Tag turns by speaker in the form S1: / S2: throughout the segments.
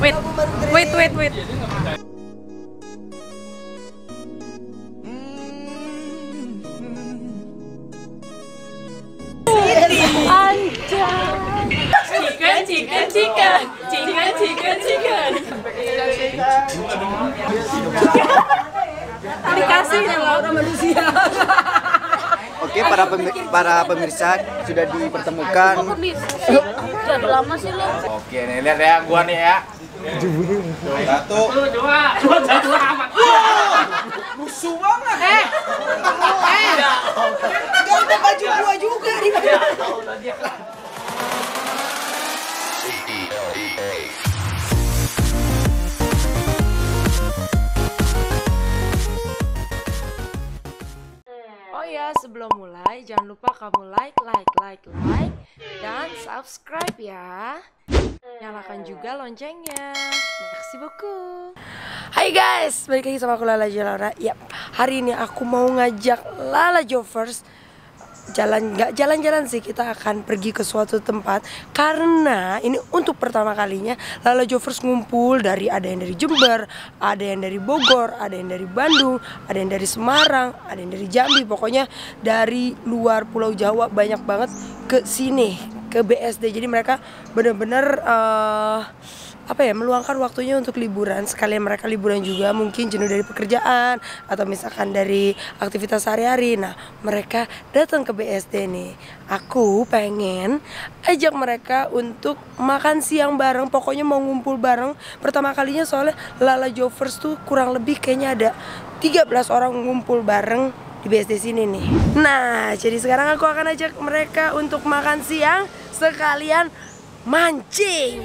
S1: Wait, wait, wait, wait. Chicken, chicken, chicken, chicken, chicken, chicken. Dikasih loh manusia.
S2: Oke, para para pemirsa sudah dipertemukan.
S1: Udah lama sih lo.
S3: Oke nih lihat ya gua nih ya. Satu. Dua. Dua. Dua amat. Musuh banget. Eh. Eh.
S4: Gak ada baju gua juga
S1: Oh ya, sebelum mulai jangan lupa kamu like, like, like, like dan subscribe ya. Nyalakan juga loncengnya. Merci beaucoup. Hai guys, balik lagi sama aku Lala Jalara. Yap, hari ini aku mau ngajak Lala Jovers jalan nggak jalan-jalan sih kita akan pergi ke suatu tempat karena ini untuk pertama kalinya Lala Jovers ngumpul dari ada yang dari Jember, ada yang dari Bogor, ada yang dari Bandung, ada yang dari Semarang, ada yang dari Jambi, pokoknya dari luar Pulau Jawa banyak banget ke sini ke BSD. Jadi mereka bener-bener eh, apa ya meluangkan waktunya untuk liburan. Sekalian mereka liburan juga mungkin jenuh dari pekerjaan atau misalkan dari aktivitas sehari-hari. Nah mereka datang ke BSD nih. Aku pengen ajak mereka untuk makan siang bareng pokoknya mau ngumpul bareng. Pertama kalinya soalnya Lala Jovers tuh kurang lebih kayaknya ada 13 orang ngumpul bareng di BSD sini nih. Nah jadi sekarang aku akan ajak mereka untuk makan siang sekalian mancing.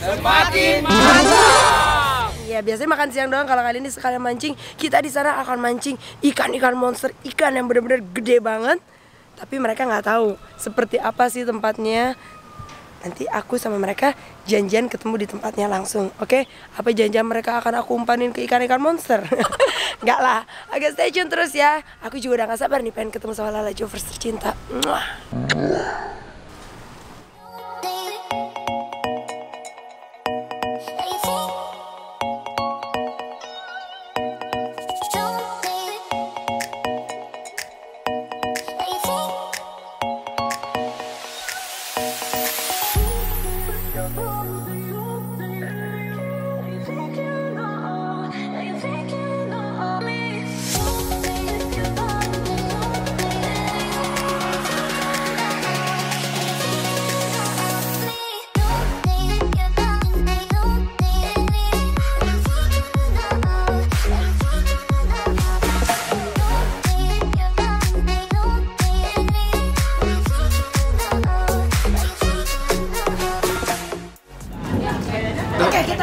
S3: Semakin mantap.
S1: Ya biasanya makan siang doang. Kalau kali ini sekalian mancing kita di sana akan mancing ikan-ikan monster ikan yang benar-benar gede banget. Tapi mereka nggak tahu seperti apa sih tempatnya nanti aku sama mereka janjian ketemu di tempatnya langsung oke? Apa janjian mereka akan aku umpanin ke ikan-ikan monster? Nggak lah agak stay tune terus ya. Aku juga udah gak sabar nih pengen ketemu sama Lala Jovers tercinta. Muah. Oke,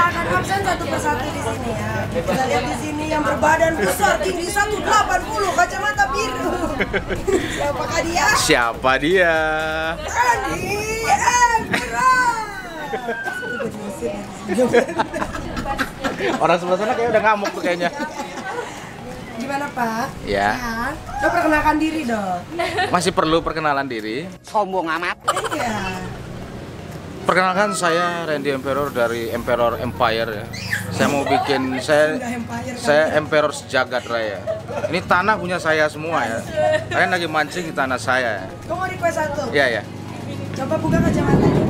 S1: akan absen satu persatu di sini ya. Kita lihat di sini yang berbadan besar tinggi 180 kacamata biru. Siapakah dia?
S3: Siapa dia?
S1: Andi Endra.
S3: Orang sebelah sana kayak udah ngamuk tuh kayaknya.
S1: Gimana Pak?
S3: Ya.
S1: Sehat? Lo perkenalkan diri dong.
S3: Masih perlu perkenalan diri.
S1: Iya.
S3: Perkenalkan saya Randy Emperor dari Emperor Empire ya. Saya mau bikin saya saya Emperor sejagat raya. Ini tanah punya saya semua ya. Kalian lagi mancing di tanah saya.
S1: Gue mau request satu.
S3: Ya ya.
S1: Coba buka kacamatanya.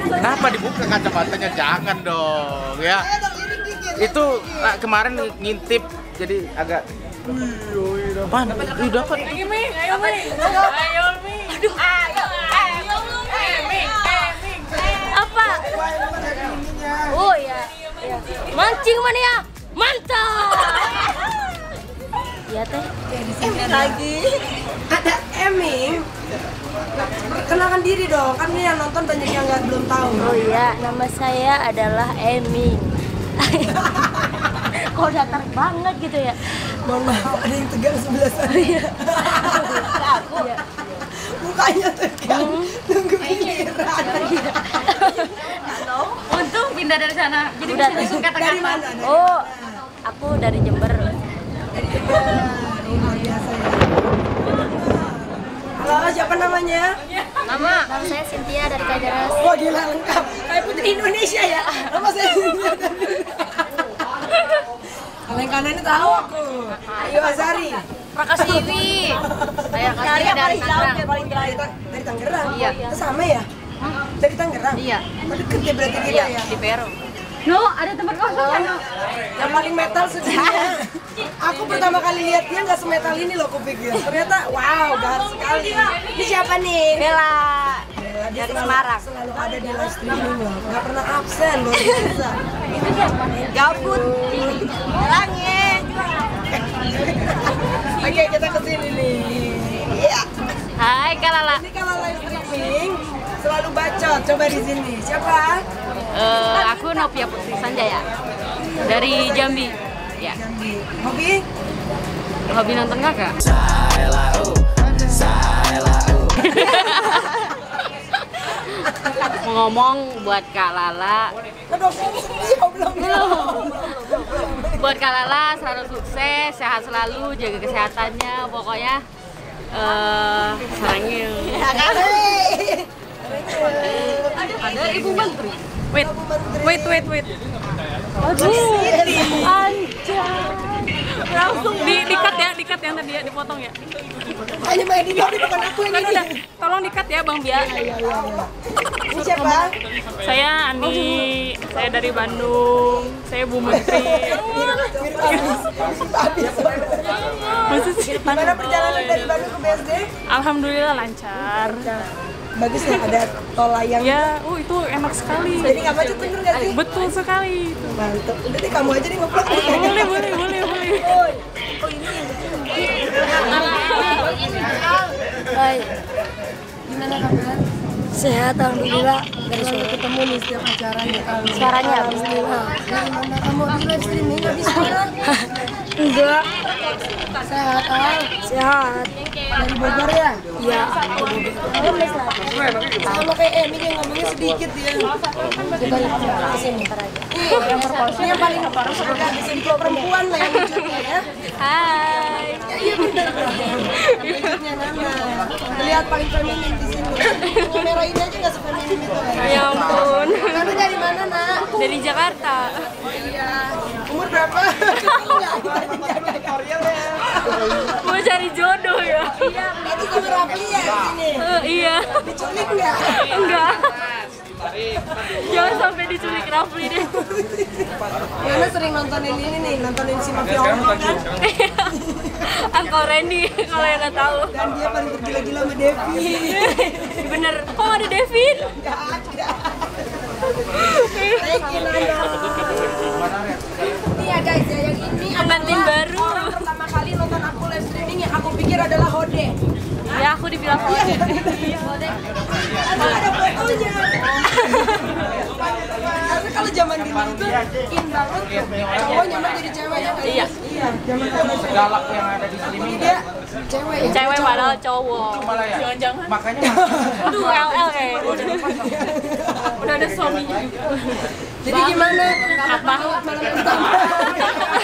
S3: Kenapa dibuka kacamatanya? Jangan dong ya. Itu ah, kemarin ngintip jadi agak Apaan? Ih, dapat.
S1: Ayo Mi, ayo Mi. Ayo Mi. Aduh. Ayo. Ayo Oh ya. Mancing mana ya? Mantap. Iya teh. lagi. Ada Eming. Perkenalkan diri dong, kan ini yang nonton banyak yang nggak belum tahu.
S5: Oh iya, nama saya adalah Eming. Kok datar banget gitu ya?
S1: Mohon maaf, ada yang tegang sebelah sana.
S5: Aku ya.
S1: Mukanya tegang. Tunggu giliran.
S5: Pindah dari sana. Jadi
S1: Udah,
S5: bisa langsung
S1: dari mana? Dari
S5: Oh, aku dari Jember.
S1: Dari Jember. Ini luar biasa. Halo, siapa namanya?
S6: Nama Nama saya Cynthia dari Kagaras
S1: Wah gila lengkap. Kayak putri Indonesia ya. Nama saya Cynthia. Kalau yang kanan ini tahu aku. Ayo Azari.
S6: Prakasiwi Saya
S1: Dari
S6: Prakasiwi dari Tangerang
S1: ya, dari Tangerang.
S6: Iya.
S1: Itu sama ya? Dari Tangerang.
S6: Iya
S1: Oh, deket ya berarti kita
S6: Iya
S1: ya.
S6: di Peru No, ada tempat kosong kan? No?
S1: Yang paling metal sedunia. Aku pertama kali lihat dia nggak semetal ini loh kupikir. Ternyata wow, gahar sekali. Ini siapa nih?
S6: Bella
S1: Bella, dia
S6: Dari
S1: selalu-
S6: Semarang.
S1: Selalu ada di live streaming loh. Nggak pernah absen
S6: siapa? Gabut Langit
S1: Oke, kita ke sini nih. Iya.
S6: Hai Kak Lala
S1: Ini kalau live streaming selalu Coba di sini. Siapa?
S6: Eh, Aku Novia Putri Sanjaya Dari Jambi Ya
S1: Hobi?
S6: Hobi nonton kakak? Ngomong buat Kak Lala buat Kak Lala selalu sukses, sehat selalu, jaga kesehatannya, pokoknya eh sarangin.
S1: Hei.
S6: Ada Ibu Menteri. Wait,
S1: Wait, wait, wait.
S6: aduh, anjay.
S7: langsung di dikat ya dikat yang tadi ya dipotong ya
S1: Hanya main di ini bukan aku ini.
S7: kan udah tolong dikat ya bang Bia
S1: Ini siapa?
S7: saya Ani saya dari Bandung saya Bu Menteri maksud
S1: Gimana perjalanan dari Bandung ke BSD?
S7: Alhamdulillah lancar
S1: Bagus ya, ada tol layang.
S7: ya oh itu enak sekali
S1: Jadi nggak macet bener nggak sih?
S7: betul sekali
S1: Mantap. Udah deh kamu aja nih ngeplak.
S7: boleh boleh boleh boleh
S8: Hai. Gimana kabar? Sehat alhamdulillah. Dari sore ketemu nih setiap acara ya. Suaranya alhamdulillah. Dari mana kamu live suara? Enggak. Sehat al. Sehat. Dari Bogor ya? Iya.
S1: Sama kayak Emi yang ngomongnya sedikit ya.
S8: Coba lihat ke sini ntar aja.
S1: Ini yang ini yang paling suka di sini kalau perempuan lah yang wujudnya ya.
S7: Hai
S1: Ya, Iya bener. Wujudnya Nana. Terlihat paling feminin di sini. Kamera ini aja nggak sefeminin itu kan.
S7: ya ampun
S1: Kamu dari mana nak?
S7: dari Jakarta
S1: Iya. Umur berapa? Enggak.
S7: mau cari jodoh ya
S1: Itu sama Rafli ya di sini.
S7: Eh, iya
S1: Diculik nggak?
S7: enggak jangan sampai diculik Rafli deh
S1: Nana sering nontonin ini nih, nontonin si Mafia Hongkong kan?
S7: Uncle Randy kalau yang nggak tahu
S1: Dan dia paling tergila-gila sama Devi.
S7: bener kok ada Devin
S1: Nggak ada. Thank you Nana. Ini ya guys ya, yang ini
S7: pengantin baru
S1: orang pertama kali nonton aku live streaming yang aku pikir Hode.
S7: ya aku dibilang kalau
S1: Emang ada fotonya. Karena kalau zaman dulu itu in banget. cowok nyamar jadi ceweknya kan?
S7: Iya.
S1: Iya, zaman dulu.
S3: galak yang ada di streaming
S1: Dia cewek ya.
S7: cewek padahal cowok.
S3: Ya?
S7: Jangan-jangan.
S3: Makanya
S7: aduh LL kayak. Udah ada suaminya juga.
S1: Jadi gimana?
S7: apa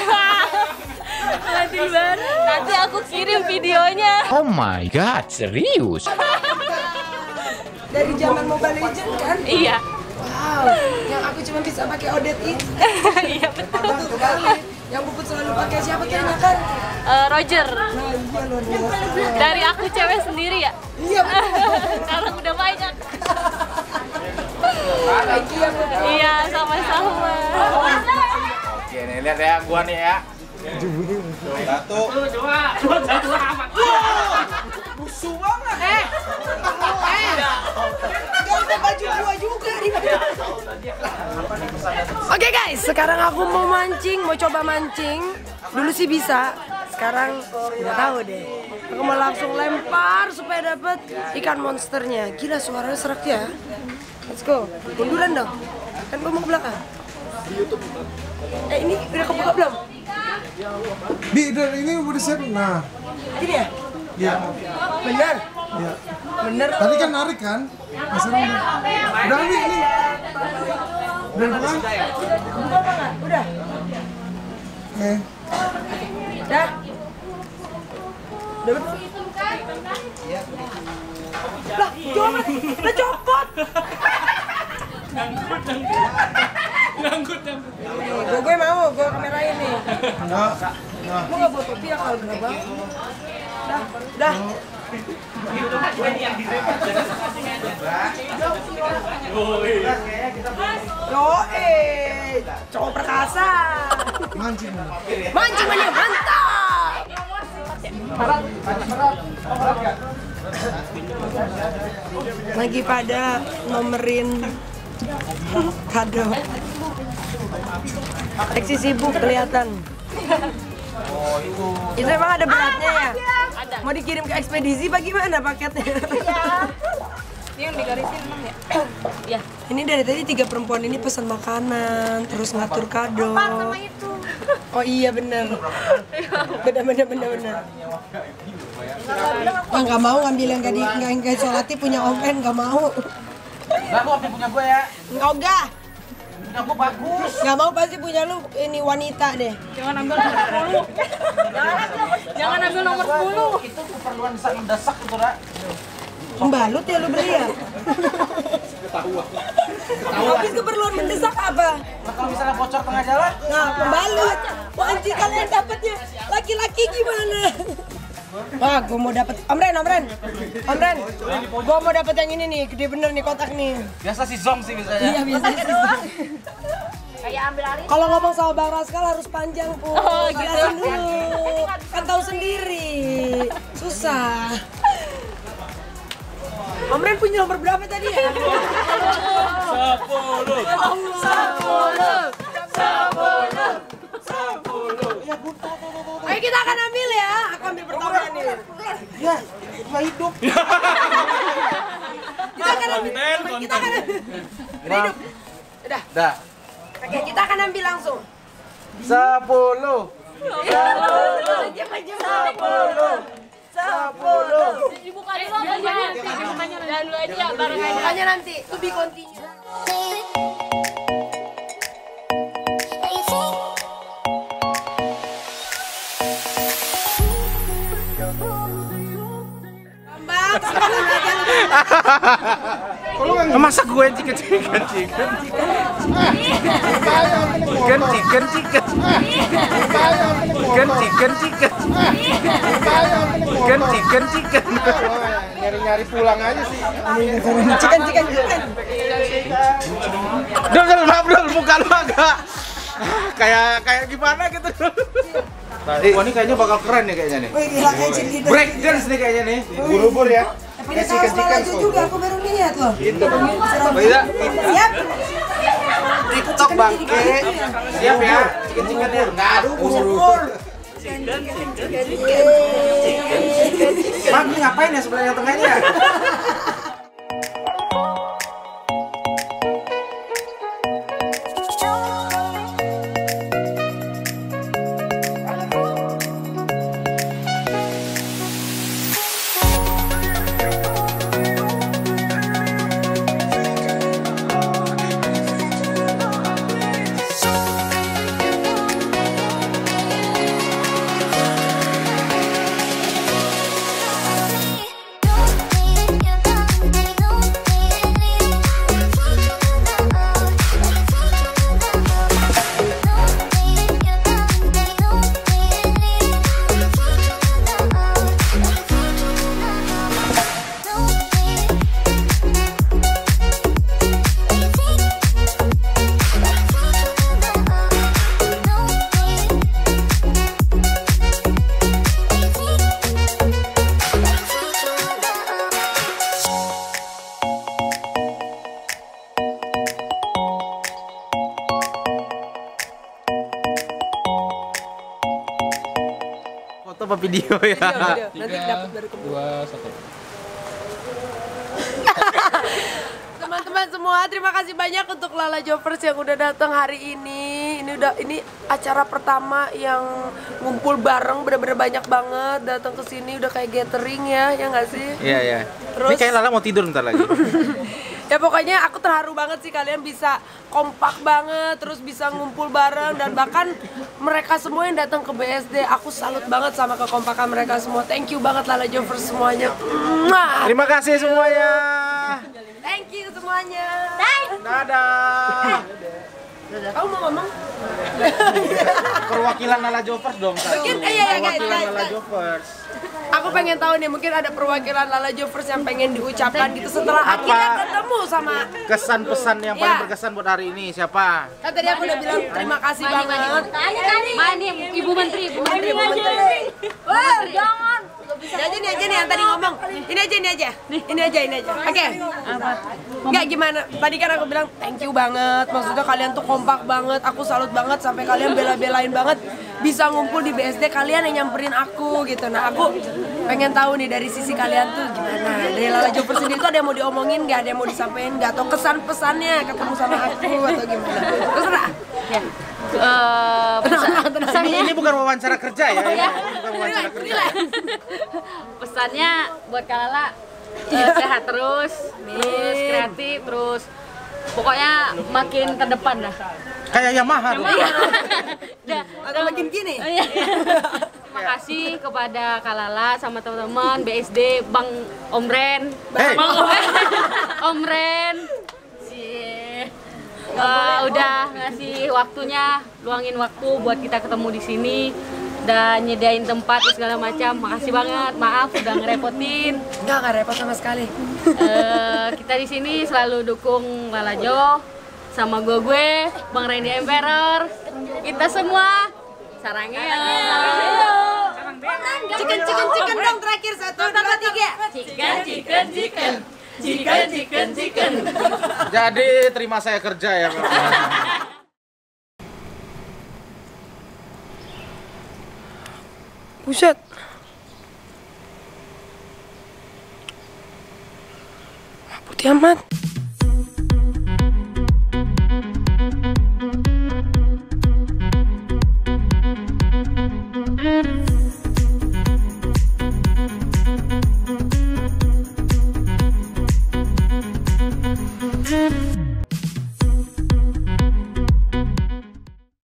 S7: pengantin baru nanti aku kirim videonya
S9: Oh my god, serius?
S1: Dari zaman Mobile Legend kan?
S7: iya
S1: Wow, yang aku cuma bisa pakai Odet itu.
S7: iya betul.
S1: Yang Bubut selalu pakai siapa tuh yang kan?
S7: Eh, Roger
S1: Nah, iya luar biasa.
S7: dari aku cewek sendiri ya
S1: Iya betul.
S7: karena udah banyak
S1: Thank you ya
S7: iya sama-sama
S3: oke nih lihat ya gua nih ya satu musuh banget eh
S1: Gak ada baju gua juga di Oke guys, sekarang aku mau mancing, mau coba mancing. Dulu sih bisa, sekarang nggak tahu deh. Aku mau langsung lempar supaya dapat ikan monsternya. Gila suaranya serak ya. Let's go. Munduran dong. Kan gua mau ke belakang. Eh ini udah kebuka belum?
S10: Di dan ini udah siap. Nah,
S1: Gini ya?
S10: ya,
S1: Bener?
S10: ya.
S1: Bener?
S10: Tadi kan narik kan? Masih udah. Udah ini ini. Udah?
S1: Kebuka apa nggak? Udah?
S10: Oke.
S1: Dah? Udah belum? Lah, coba, lah copot.
S7: Ngangkut nyangkut.
S1: Gue gue mau, gue kamerain nih. Gue gak buat topi ya kalau gak bang. Dah, dah. Yo, eh, cowok perkasa.
S10: Mancing.
S1: Mancing mania mantap. Lagi pada nomerin kado. Seksi sibuk kelihatan.
S3: Oh itu.
S1: Itu emang ada beratnya ya? Mau dikirim ke ekspedisi bagaimana paketnya?
S7: Ini yang digarisin emang ya?
S6: Ya.
S1: Ini dari tadi tiga perempuan ini pesan makanan, terus ngatur kado. Oh iya bener. Bener bener bener bener. Ah nggak mau ngambil yang gak di nggak nggak solati punya Om En nggak mau.
S3: Enggak lu apa punya gue ya?
S1: Enggak,
S3: Gue bagus.
S1: nggak mau pasti punya lu ini wanita deh.
S7: Jangan ambil nomor 10. Jangan ambil nomor 10.
S3: Itu keperluan sangat mendesak itu, Ra.
S1: Pembalut ya lu beli ya? Habis keperluan mendesak apa?
S3: Nah, kalau misalnya bocor tengah jalan,
S1: Nah, pembalut. Wah, kalian dapatnya laki-laki gimana? Wah, gue mau dapat Om Ren, Om Ren. Om Ren, gue mau dapat yang ini nih, gede bener nih kotak nih.
S3: biasa si Zong sih biasanya.
S1: Iya, biasa Kalau ngomong sama Bang Raskal harus panjang, Bu. Oh, Jelasin dulu. Kan tahu sendiri. Susah. Om Ren punya nomor berapa tadi ya?
S7: Sepuluh.
S1: Ayo kita akan ambil ya. Aku ambil pertama nih.
S3: Ya, nggak hidup.
S1: Kita akan ambil. Kita akan ambil. Udah hidup. Udah.
S3: Dah.
S1: Oke, kita akan ambil langsung.
S3: Sepuluh.
S1: Jangan jangan.
S3: Sepuluh.
S7: Dibuka dulu aja aja.
S1: Makanya nanti to be continue.
S3: Masa gue chicken chicken chicken chicken chicken chicken chicken chicken chicken chicken chicken chicken
S10: Nyari-nyari pulang aja sih.
S1: Chicken chicken chicken.
S3: Dul, dul, maaf dul, lu agak kayak kayak gimana gitu dul. Wah ini kayaknya bakal keren nih kayaknya nih.
S1: Wih gila kayak gitu.
S3: Break dance nih kayaknya nih.
S10: Ubur-ubur ya.
S1: Tapi di Salsal aja juga aku baru lihat loh.
S3: Oh iya,
S1: Siap.
S3: TikTok bangke. Siap ya, chicken chicken ya. Enggak ada ubur-ubur. Mak, ini ngapain ya sebenarnya yang tengahnya? Video ya?
S1: Nanti dapat baru ke
S10: Dua, satu.
S1: Teman-teman semua, terima kasih banyak untuk Lala Jovers yang udah datang hari ini. Ini udah ini acara pertama yang ngumpul bareng bener-bener banyak banget datang ke sini udah kayak gathering ya, ya nggak sih?
S3: Iya, iya.
S1: Terus-
S3: Ini kayak Lala mau tidur bentar lagi.
S1: ya pokoknya aku terharu banget sih kalian bisa kompak banget terus bisa ngumpul bareng dan bahkan mereka semua yang datang ke BSD aku salut banget sama kekompakan mereka semua thank you banget Lala Jovers semuanya.
S3: Terima kasih semuanya.
S1: thank you semuanya
S3: Dadah.
S1: Kamu mau ngomong
S3: Perwakilan Nala Jovers dong. satu.
S1: Mungkin, eh, iya, iya, guys,
S3: Perwakilan Nala
S1: guys.
S3: Jovers.
S1: aku pengen tahu nih mungkin ada perwakilan Lala Jovers yang pengen diucapkan gitu setelah akhirnya ketemu sama
S3: Kesan pesan yang paling
S1: Iya.
S3: berkesan buat hari ini siapa?
S1: kan tadi aku udah bilang terima kasih banget
S6: Mani, Ibu Menteri, Ibu Menteri, Ibu Menteri.
S1: Wah, jangan. Ini aja nih aja nih yang tadi ngomong. Ini aja ini aja. Ini aja ini aja. Oke. Enggak gimana? Tadi kan aku bilang thank you banget. Maksudnya kalian tuh kompak banget. Aku salut banget sampai kalian bela-belain banget bisa ngumpul di BSD kalian yang nyamperin aku gitu. Nah, aku pengen tahu nih dari sisi kalian tuh gimana. Dari Lala Joper sendiri tuh ada yang mau diomongin nggak? Ada yang mau disampaikan nggak? Atau kesan pesannya ketemu sama aku atau gimana? Terserah.
S6: Ya. Eh, pesan-
S3: Ini, ini bukan wawancara kerja ya.
S6: Iya.
S3: Ini bukan wawancara kerja.
S6: pesannya buat Kalala eh, sehat terus, terus kreatif, terus pokoknya makin ke depan dah.
S3: Kayak Yamaha. dong.
S6: Dah.
S1: Atau makin gini.
S6: Iya. Terima kasih kepada Kalala sama teman-teman BSD Bang Omren.
S3: Hey.
S6: Bang Omren. Cie. Eh, udah ngasih waktunya, luangin waktu buat kita ketemu di sini dan nyediain tempat dan segala macam. Makasih banget. Maaf udah ngerepotin.
S1: Enggak, enggak repot sama sekali.
S6: Eh, kita di sini selalu dukung Lalajo sama gue gue Bang Randy Emperor. Kita semua sarangnya.
S1: Chicken, chicken, chicken dong terakhir satu, dua, tiga.
S6: Chicken, chicken, chicken. Chicken, chicken, chicken.
S3: Jadi terima saya kerja ya.
S1: Buset. Putih amat.